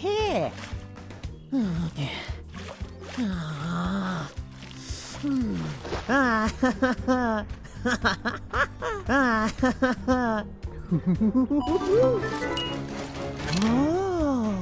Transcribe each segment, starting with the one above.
Heck! Ah. Hmm. Ah. ah. oh.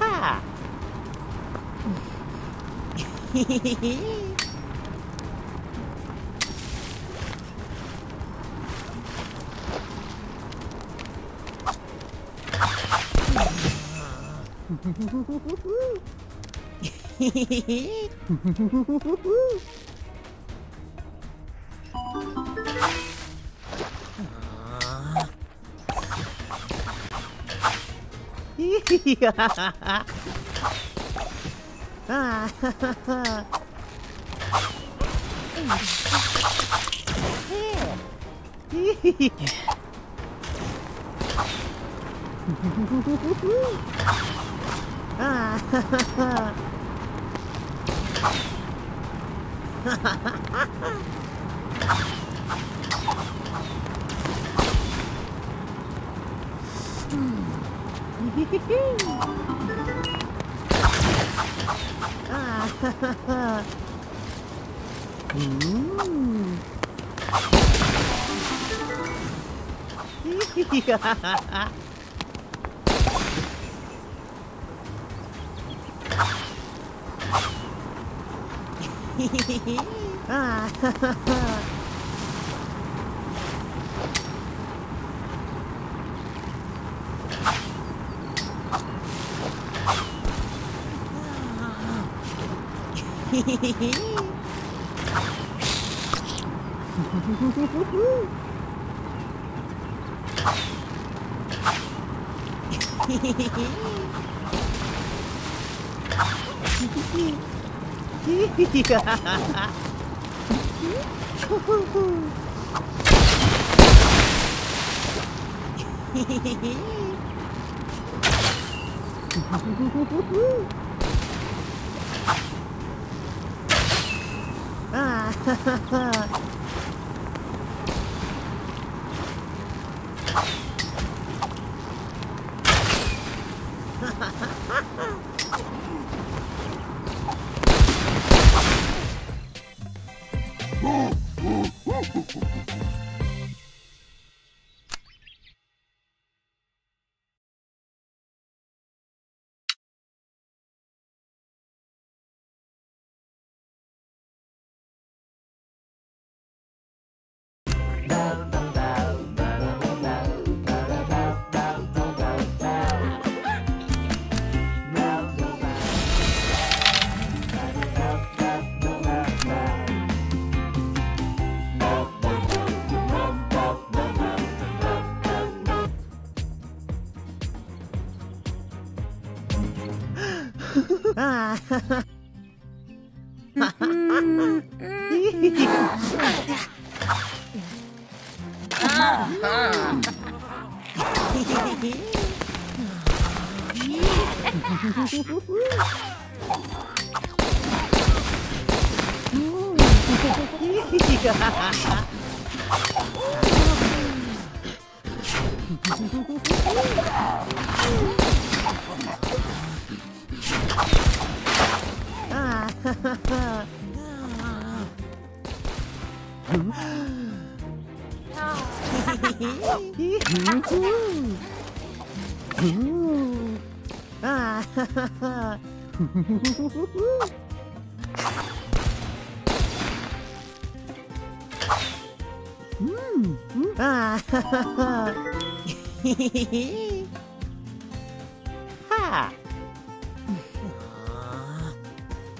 ha! ah, ha, ha, ha. Yeah. mm. ah, Hehehehe ah, ha, ha, ha. フフフフ。Ha ha ha ha! ha!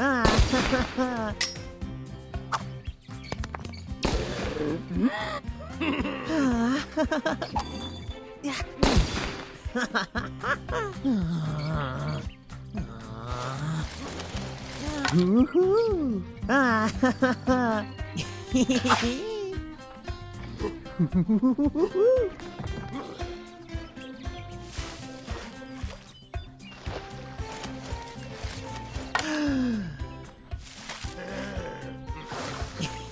Ah.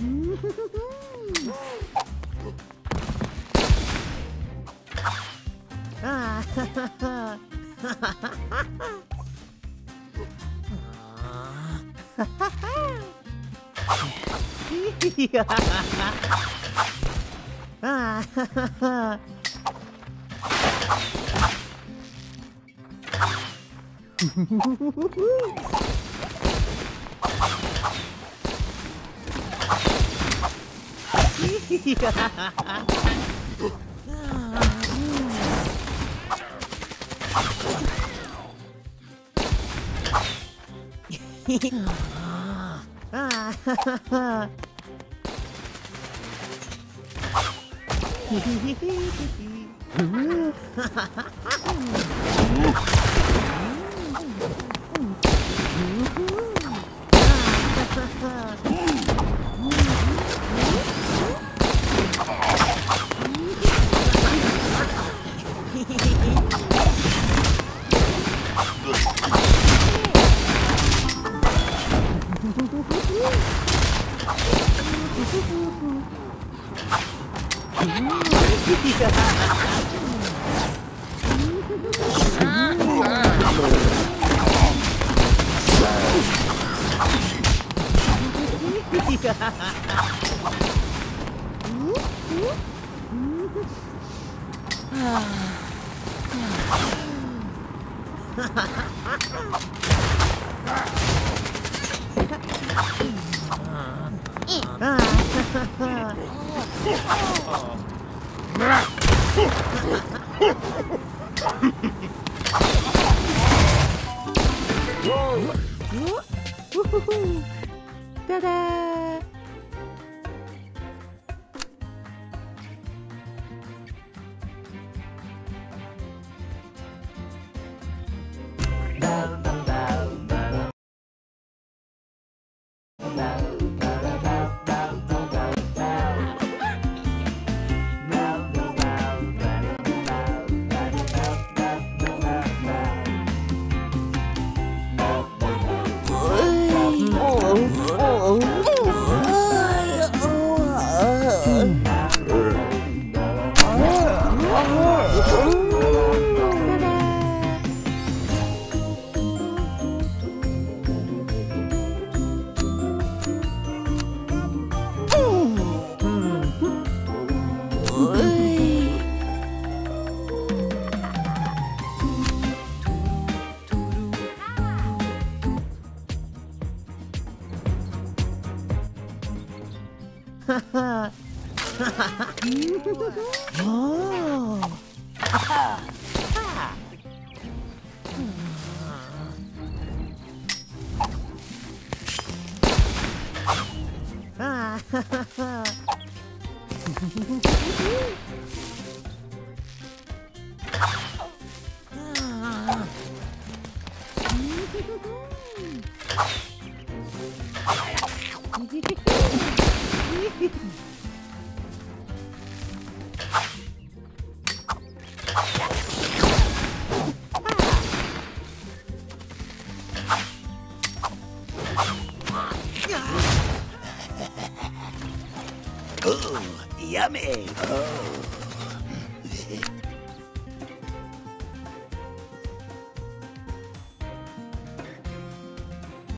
Ah. ha. ah. ただダウ oh. Ah. Ooh, yummy. Oh.